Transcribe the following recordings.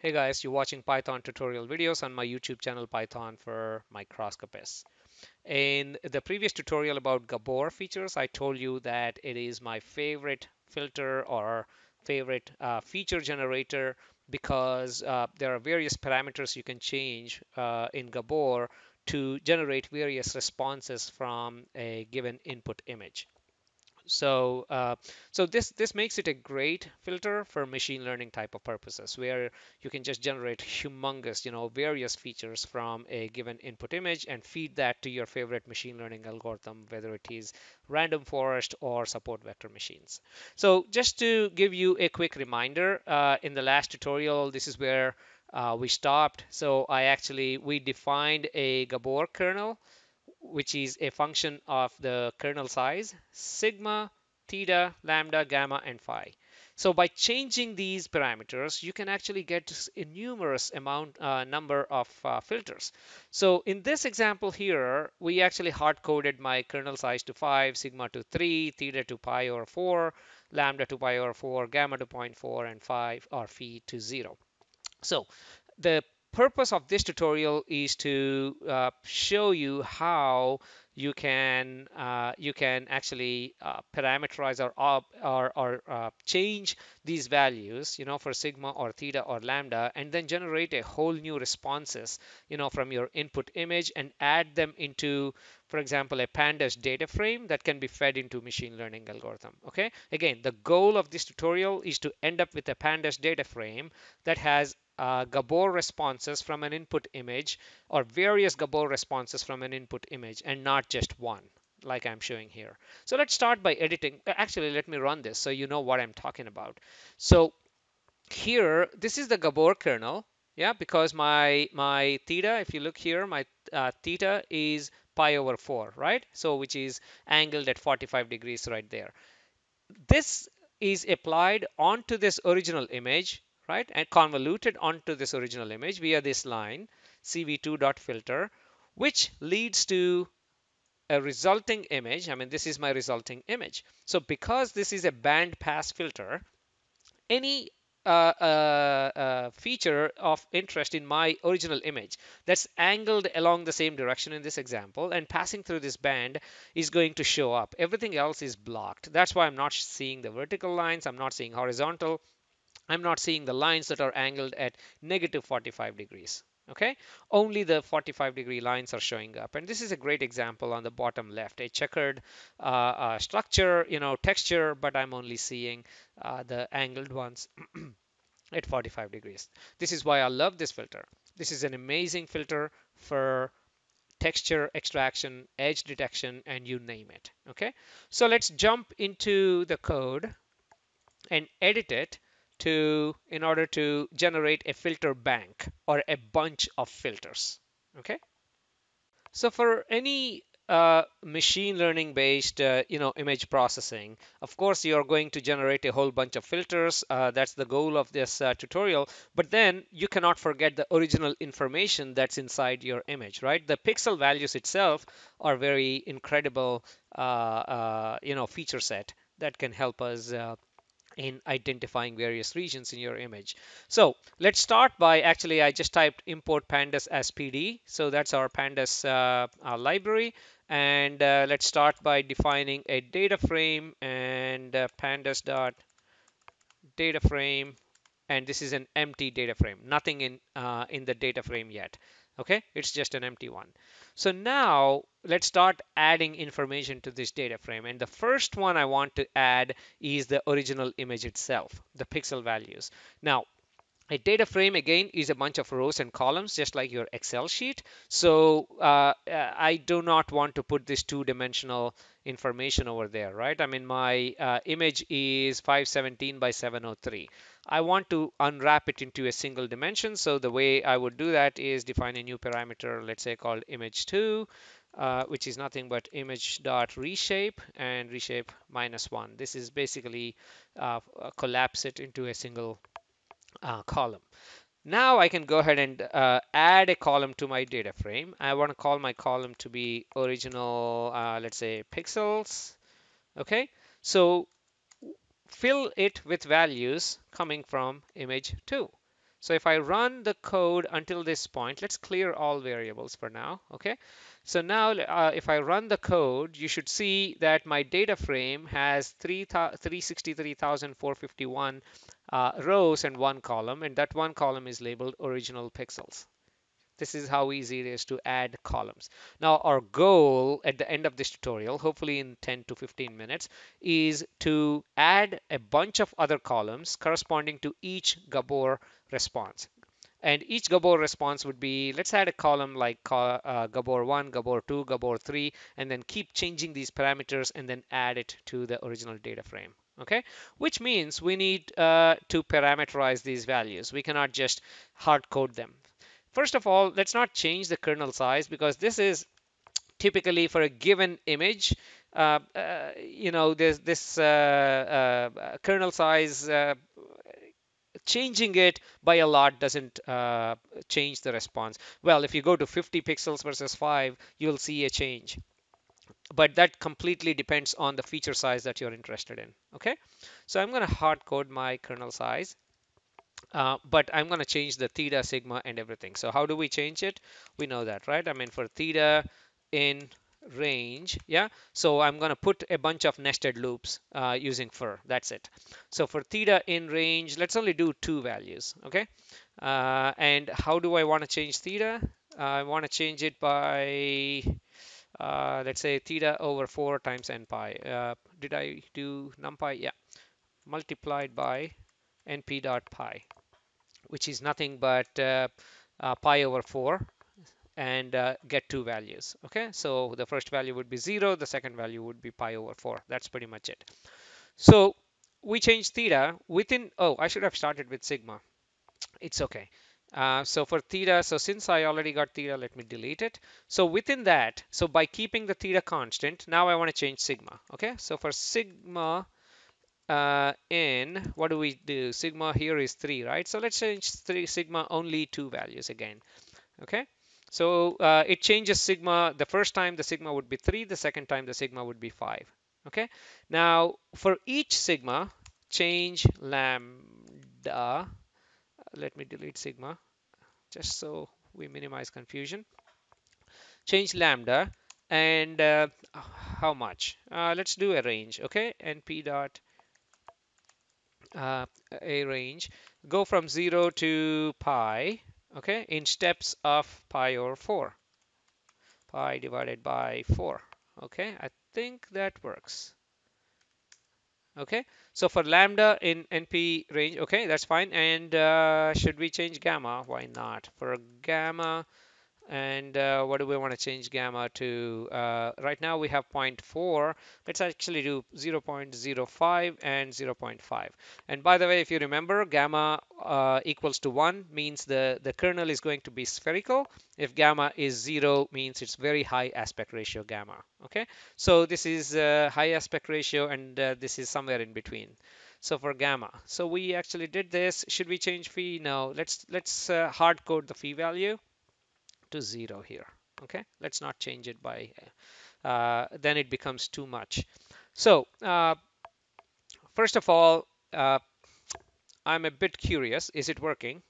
Hey guys, you're watching Python tutorial videos on my YouTube channel Python for Microscopists. In the previous tutorial about Gabor features, I told you that it is my favorite filter or favorite uh, feature generator because uh, there are various parameters you can change uh, in Gabor to generate various responses from a given input image. So, uh, so this this makes it a great filter for machine learning type of purposes, where you can just generate humongous, you know, various features from a given input image and feed that to your favorite machine learning algorithm, whether it is random forest or support vector machines. So, just to give you a quick reminder, uh, in the last tutorial, this is where uh, we stopped. So, I actually we defined a Gabor kernel which is a function of the kernel size, sigma, theta, lambda, gamma, and phi. So by changing these parameters, you can actually get a numerous amount uh, number of uh, filters. So in this example here, we actually hard-coded my kernel size to 5, sigma to 3, theta to pi over 4, lambda to pi over 4, gamma to 0.4, and phi or phi to 0. So the purpose of this tutorial is to uh, show you how you can uh, you can actually uh, parameterize or or, or uh, change these values you know for sigma or theta or lambda and then generate a whole new responses you know from your input image and add them into for example a pandas data frame that can be fed into machine learning algorithm okay? Again the goal of this tutorial is to end up with a pandas data frame that has uh, Gabor responses from an input image or various Gabor responses from an input image and not just one like I'm showing here. So let's start by editing. Actually, let me run this so you know what I'm talking about. So here, this is the Gabor kernel. Yeah, because my my theta, if you look here, my uh, theta is pi over 4, right? So which is angled at 45 degrees right there. This is applied onto this original image right? And convoluted onto this original image via this line, cv2.filter, which leads to a resulting image. I mean, this is my resulting image. So because this is a band pass filter, any uh, uh, uh, feature of interest in my original image that's angled along the same direction in this example and passing through this band is going to show up. Everything else is blocked. That's why I'm not seeing the vertical lines. I'm not seeing horizontal. I'm not seeing the lines that are angled at negative 45 degrees. Okay, only the 45 degree lines are showing up. And this is a great example on the bottom left, a checkered uh, uh, structure, you know, texture, but I'm only seeing uh, the angled ones at 45 degrees. This is why I love this filter. This is an amazing filter for texture extraction, edge detection, and you name it. Okay, so let's jump into the code and edit it to in order to generate a filter bank or a bunch of filters okay? So for any uh, machine learning based uh, you know image processing of course you're going to generate a whole bunch of filters uh, that's the goal of this uh, tutorial but then you cannot forget the original information that's inside your image right? The pixel values itself are very incredible uh, uh, you know feature set that can help us in identifying various regions in your image. So let's start by actually I just typed import pandas as PD. So that's our pandas uh, our library. And uh, let's start by defining a data frame and uh, pandas dot data frame. And this is an empty data frame, nothing in uh, in the data frame yet. Okay, it's just an empty one. So now let's start adding information to this data frame. And the first one I want to add is the original image itself, the pixel values. Now, a data frame again is a bunch of rows and columns just like your Excel sheet. So uh, uh I do not want to put this two-dimensional information over there, right? I mean, my uh, image is 517 by 703. I want to unwrap it into a single dimension. So the way I would do that is define a new parameter, let's say called image2, uh, which is nothing but image dot reshape and reshape minus one. This is basically uh, collapse it into a single uh, column. Now I can go ahead and uh, add a column to my data frame. I want to call my column to be original, uh, let's say pixels. Okay, so fill it with values coming from image 2. So if I run the code until this point, let's clear all variables for now, okay? So now uh, if I run the code, you should see that my data frame has 363,451 uh, rows and one column, and that one column is labeled original pixels. This is how easy it is to add columns. Now our goal at the end of this tutorial, hopefully in 10 to 15 minutes, is to add a bunch of other columns corresponding to each Gabor response. And each Gabor response would be, let's add a column like uh, Gabor 1, Gabor 2, Gabor 3, and then keep changing these parameters and then add it to the original data frame. Okay, which means we need uh, to parameterize these values. We cannot just hard code them. First of all, let's not change the kernel size because this is typically for a given image. Uh, uh, you know, there's this uh, uh kernel size. Changing it by a lot doesn't uh, change the response. Well, if you go to 50 pixels versus 5, you'll see a change. But that completely depends on the feature size that you're interested in. Okay, so I'm going to hard code my kernel size. Uh, but I'm going to change the theta, sigma, and everything. So how do we change it? We know that, right? I mean, for theta in range, yeah? So I'm going to put a bunch of nested loops uh, using for. That's it. So for theta in range, let's only do two values, okay? Uh, and how do I want to change theta? I want to change it by, uh, let's say, theta over 4 times n pi. Uh, did I do numpy? Yeah. Multiplied by np dot pi which is nothing but uh, uh, pi over 4 and uh, get two values. Okay, so the first value would be 0, the second value would be pi over 4. That's pretty much it. So we change theta within, oh, I should have started with sigma. It's okay. Uh, so for theta, so since I already got theta, let me delete it. So within that, so by keeping the theta constant, now I want to change sigma. Okay, so for sigma, uh, in what do we do sigma here is 3 right so let's change 3 sigma only two values again okay so uh, it changes sigma. The first time the sigma would be 3 the second time the sigma would be 5 okay? Now for each sigma change lambda. Let me delete sigma just so we minimize confusion. Change lambda and uh, how much? Uh, let's do a range okay? Np dot uh, a range. Go from 0 to pi okay in steps of pi over 4 pi divided by 4 okay I think that works. Okay so for lambda in np range okay that's fine. And uh, should we change gamma? Why not? For gamma and uh, what do we want to change gamma to? Uh, right now we have 0.4 let's actually do 0.05 and 0.5 and by the way if you remember gamma uh, equals to 1 means the the kernel is going to be spherical. If gamma is 0 means it's very high aspect ratio gamma okay? So this is uh, high aspect ratio and uh, this is somewhere in between. So for gamma. So we actually did this. Should we change phi? No. Let's let's uh, hard code the phi value to zero here okay? Let's not change it by uh, then it becomes too much. So uh, first of all uh, I'm a bit curious is it working?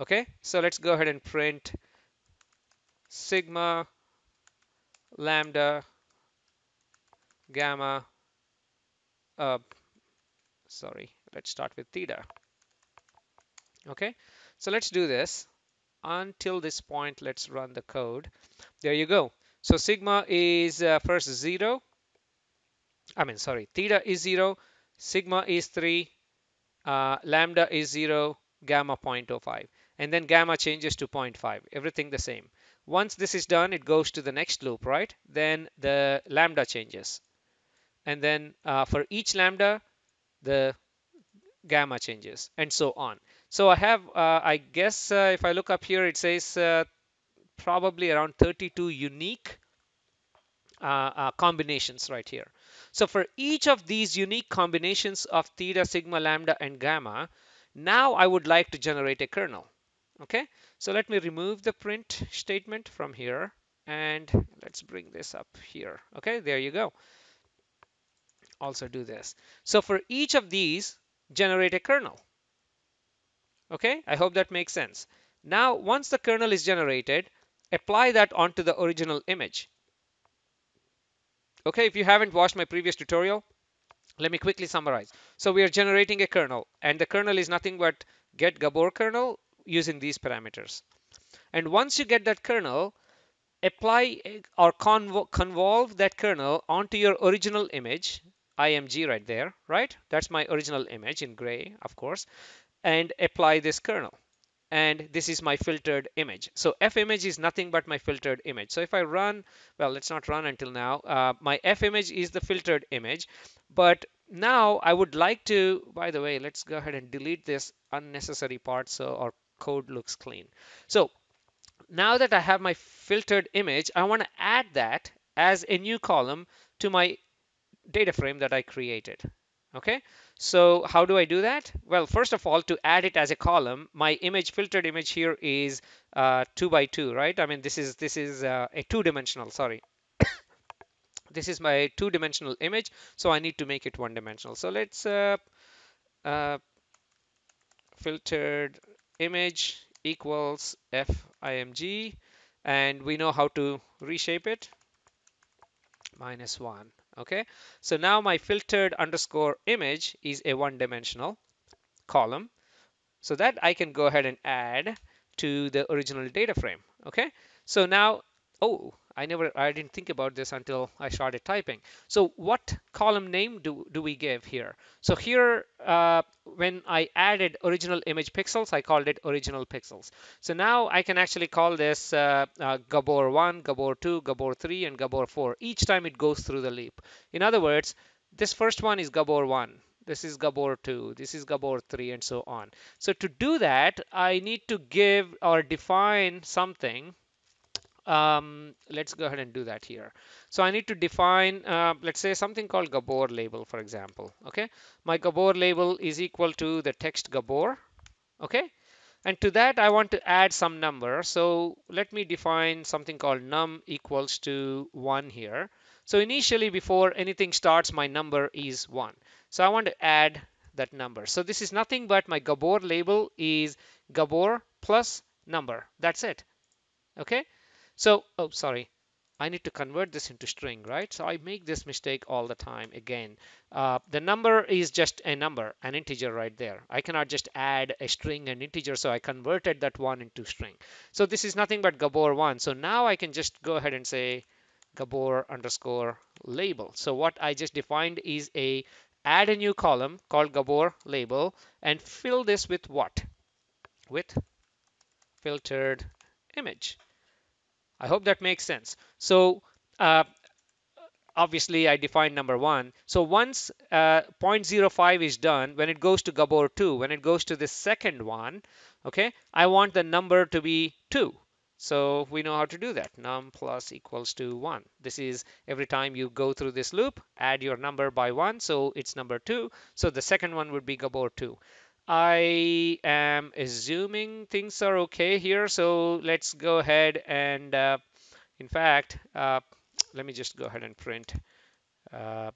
Okay so let's go ahead and print sigma lambda gamma uh, sorry let's start with theta. Okay so let's do this until this point let's run the code. There you go. So sigma is uh, first 0 I mean sorry theta is 0 sigma is 3 uh, lambda is 0 gamma 0.05 and then gamma changes to 0.5 everything the same. Once this is done it goes to the next loop right? Then the lambda changes. And then uh, for each lambda the gamma changes and so on so I have, uh, I guess uh, if I look up here, it says uh, probably around 32 unique uh, uh, combinations right here. So for each of these unique combinations of theta, sigma, lambda, and gamma, now I would like to generate a kernel. Okay, so let me remove the print statement from here and let's bring this up here. Okay, there you go. Also do this. So for each of these, generate a kernel. Okay, I hope that makes sense. Now, once the kernel is generated, apply that onto the original image. Okay, if you haven't watched my previous tutorial, let me quickly summarize. So we are generating a kernel, and the kernel is nothing but get Gabor kernel using these parameters. And once you get that kernel, apply or convolve that kernel onto your original image, IMG right there, right? That's my original image in gray, of course, and apply this kernel and this is my filtered image. So f image is nothing but my filtered image. So if I run, well, let's not run until now. Uh, my f image is the filtered image, but now I would like to, by the way, let's go ahead and delete this unnecessary part so our code looks clean. So now that I have my filtered image, I want to add that as a new column to my data frame that I created. Okay, so how do I do that? Well, first of all, to add it as a column, my image filtered image here is uh, two by two, right? I mean, this is this is uh, a two-dimensional. Sorry, this is my two-dimensional image, so I need to make it one-dimensional. So let's uh, uh filtered image equals FIMG, and we know how to reshape it minus one okay? So now my filtered underscore image is a one dimensional column. So that I can go ahead and add to the original data frame. Okay? So now oh I never I didn't think about this until I started typing. So what column name do, do we give here? So here uh, when I added original image pixels I called it original pixels. So now I can actually call this uh, uh, Gabor 1 Gabor 2 Gabor 3 and Gabor 4 each time it goes through the loop in other words this first one is Gabor 1 this is Gabor 2, this is Gabor 3, and so on. So to do that, I need to give or define something um, let's go ahead and do that here. So I need to define, uh, let's say something called Gabor label, for example. Okay, my Gabor label is equal to the text Gabor. Okay, and to that I want to add some number. So let me define something called num equals to one here. So initially, before anything starts, my number is one. So I want to add that number. So this is nothing but my Gabor label is Gabor plus number. That's it. Okay. So, oh, sorry. I need to convert this into string, right? So I make this mistake all the time again. Uh, the number is just a number, an integer right there. I cannot just add a string and integer, so I converted that one into string. So this is nothing but Gabor1. So now I can just go ahead and say Gabor underscore label. So what I just defined is a add a new column called Gabor label and fill this with what? With filtered image. I hope that makes sense. So uh, obviously I define number one. So once uh, 0.05 is done, when it goes to Gabor 2, when it goes to the second one, okay, I want the number to be 2. So we know how to do that. Num plus equals to 1. This is every time you go through this loop, add your number by 1, so it's number 2. So the second one would be Gabor 2. I am assuming things are okay here. So let's go ahead and, uh, in fact, uh, let me just go ahead and print, uh,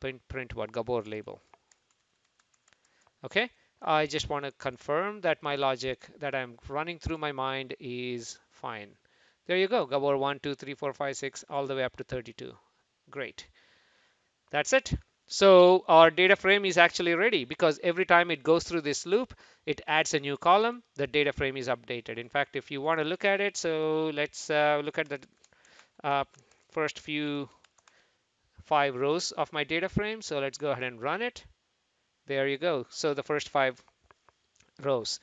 print, print what Gabor label. Okay, I just want to confirm that my logic that I'm running through my mind is fine. There you go, Gabor 1, 2, 3, 4, 5, 6, all the way up to 32. Great. That's it. So our data frame is actually ready because every time it goes through this loop, it adds a new column. The data frame is updated. In fact, if you want to look at it, so let's uh, look at the uh, first few five rows of my data frame. So let's go ahead and run it. There you go. So the first five rows.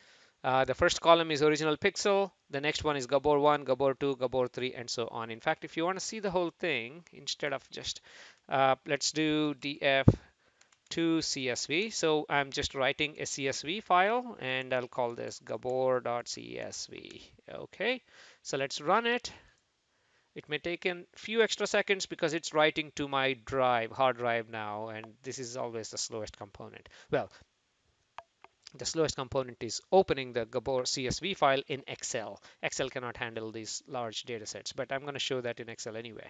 Uh, the first column is original pixel. The next one is Gabor 1, Gabor 2, Gabor 3, and so on. In fact, if you want to see the whole thing, instead of just uh, let's do df to CSV. So I'm just writing a CSV file and I'll call this gabor.csv. Okay, so let's run it. It may take a few extra seconds because it's writing to my drive, hard drive now, and this is always the slowest component. Well, the slowest component is opening the Gabor CSV file in Excel. Excel cannot handle these large data sets, but I'm going to show that in Excel anyway.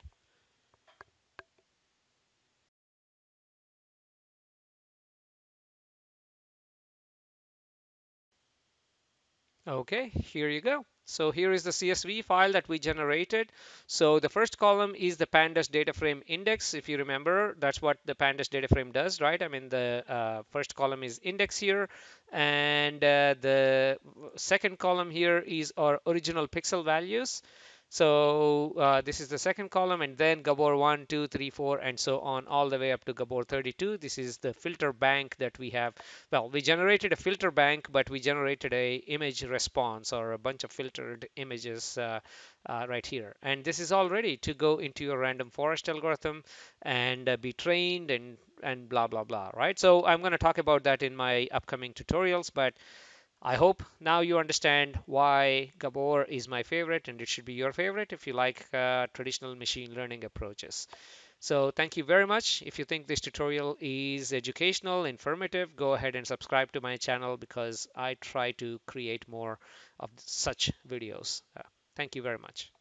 Okay, here you go. So here is the CSV file that we generated. So the first column is the pandas data frame index. If you remember, that's what the pandas data frame does, right? I mean, the uh, first column is index here. And uh, the second column here is our original pixel values. So uh, this is the second column and then Gabor 1, 2, 3, 4 and so on all the way up to Gabor 32. This is the filter bank that we have. Well, we generated a filter bank, but we generated a image response or a bunch of filtered images uh, uh, right here. And this is all ready to go into your random forest algorithm and uh, be trained and and blah blah blah right so i'm going to talk about that in my upcoming tutorials but I hope now you understand why Gabor is my favorite and it should be your favorite if you like uh, traditional machine learning approaches. So thank you very much. If you think this tutorial is educational, informative, go ahead and subscribe to my channel because I try to create more of such videos. Uh, thank you very much.